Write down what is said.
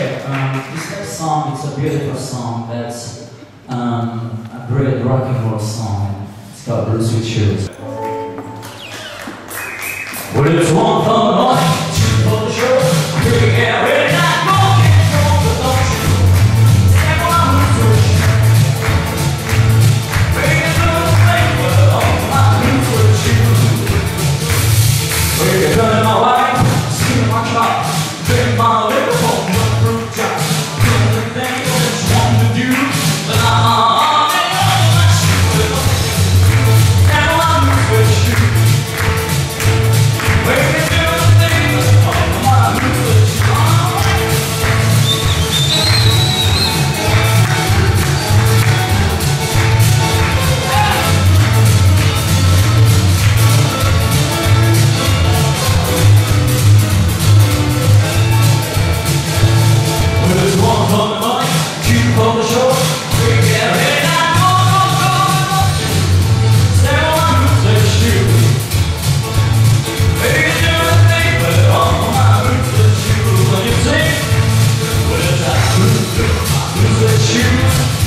Okay, um, this next song, it's a beautiful song that's um, a great rock and roll song. It's called Blue Suede Shoes. Well, it's one for the morning, two for the show. Every night, walking from the choose.